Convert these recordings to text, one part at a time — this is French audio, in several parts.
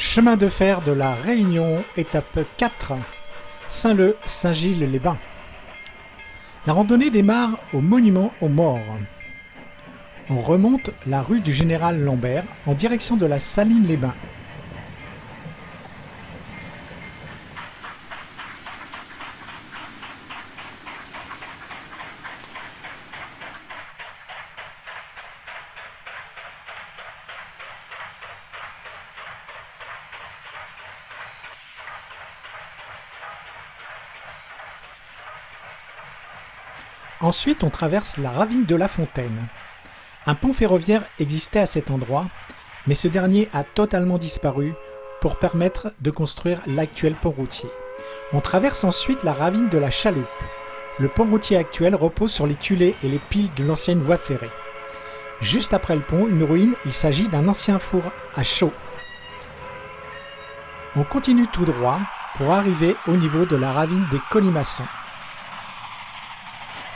Chemin de fer de la Réunion, étape 4, Saint-Leu, Saint-Gilles-les-Bains. La randonnée démarre au monument aux morts. On remonte la rue du Général Lambert en direction de la Saline-les-Bains. Ensuite, on traverse la ravine de la Fontaine. Un pont ferroviaire existait à cet endroit, mais ce dernier a totalement disparu pour permettre de construire l'actuel pont routier. On traverse ensuite la ravine de la Chaloupe. Le pont routier actuel repose sur les culées et les piles de l'ancienne voie ferrée. Juste après le pont, une ruine, il s'agit d'un ancien four à chaud. On continue tout droit pour arriver au niveau de la ravine des Colimaçons.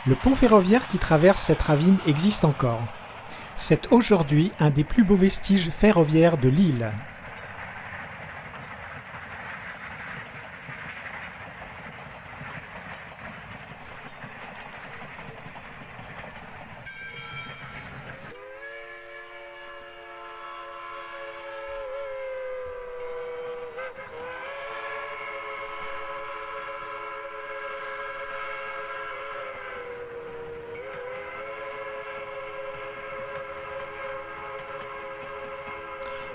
Le pont ferroviaire qui traverse cette ravine existe encore. C'est aujourd'hui un des plus beaux vestiges ferroviaires de l'île.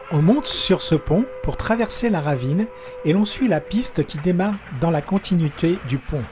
On monte sur ce pont pour traverser la ravine et l'on suit la piste qui démarre dans la continuité du pont.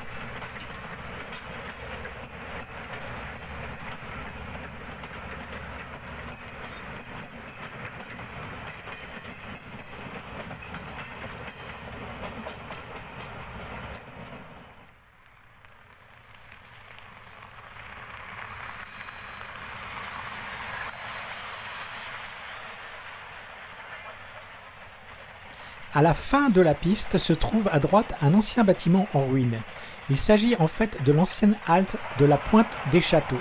À la fin de la piste se trouve à droite un ancien bâtiment en ruine. Il s'agit en fait de l'ancienne halte de la pointe des châteaux.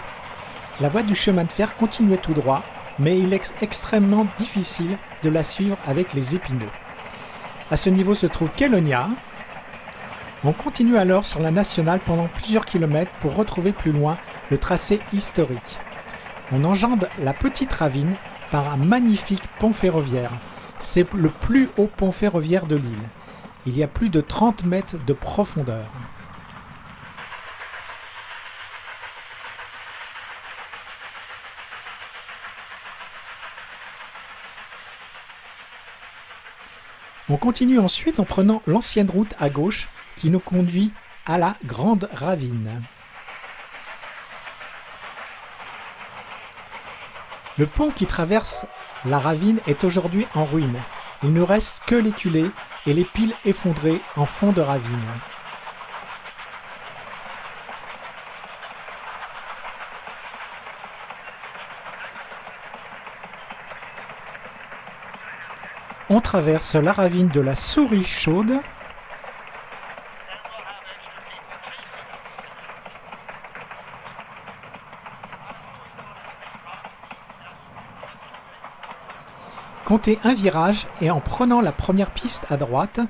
La voie du chemin de fer continuait tout droit, mais il est extrêmement difficile de la suivre avec les épineux. À ce niveau se trouve Kelonia. On continue alors sur la nationale pendant plusieurs kilomètres pour retrouver plus loin le tracé historique. On enjambe la petite ravine par un magnifique pont ferroviaire. C'est le plus haut pont ferroviaire de l'île. Il y a plus de 30 mètres de profondeur. On continue ensuite en prenant l'ancienne route à gauche qui nous conduit à la Grande Ravine. Le pont qui traverse la ravine est aujourd'hui en ruine. Il ne reste que les et les piles effondrées en fond de ravine. On traverse la ravine de la Souris Chaude Comptez un virage et en prenant la première piste à droite,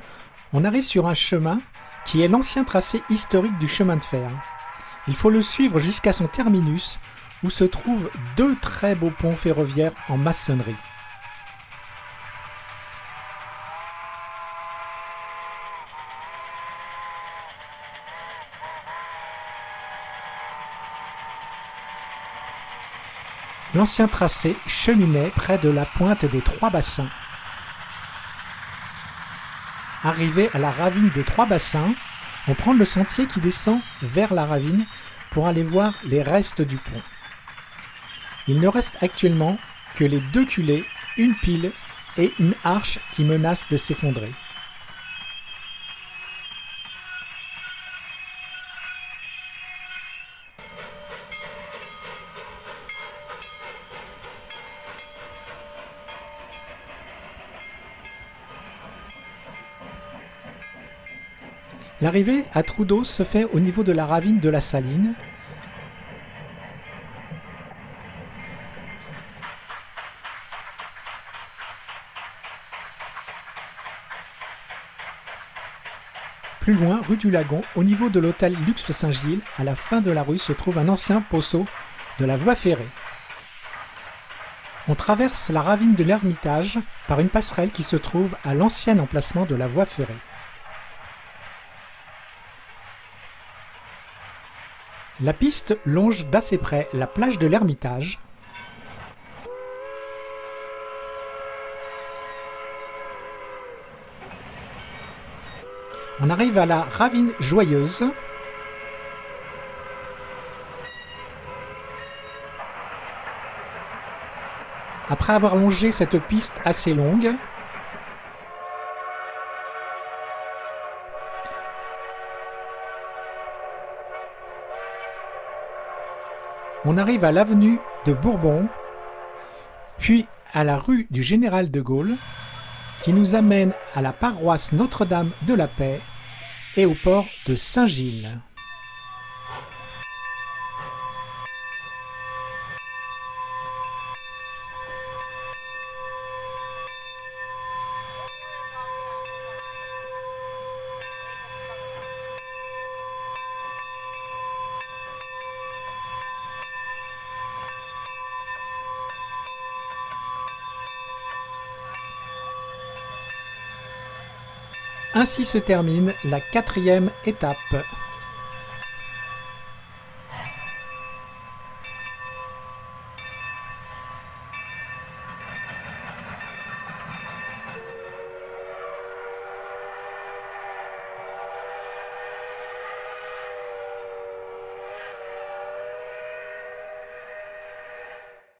on arrive sur un chemin qui est l'ancien tracé historique du chemin de fer. Il faut le suivre jusqu'à son terminus où se trouvent deux très beaux ponts ferroviaires en maçonnerie. L'ancien tracé cheminait près de la pointe des Trois Bassins. Arrivé à la ravine des Trois Bassins, on prend le sentier qui descend vers la ravine pour aller voir les restes du pont. Il ne reste actuellement que les deux culées, une pile et une arche qui menacent de s'effondrer. L'arrivée à Trudeau se fait au niveau de la ravine de la Saline. Plus loin, rue du Lagon, au niveau de l'hôtel Luxe Saint-Gilles, à la fin de la rue se trouve un ancien poceau de la voie ferrée. On traverse la ravine de l'Ermitage par une passerelle qui se trouve à l'ancien emplacement de la voie ferrée. La piste longe d'assez près la plage de l'Ermitage. On arrive à la ravine joyeuse. Après avoir longé cette piste assez longue, on arrive à l'avenue de Bourbon, puis à la rue du Général de Gaulle, qui nous amène à la paroisse Notre-Dame de la Paix et au port de Saint-Gilles. Ainsi se termine la quatrième étape.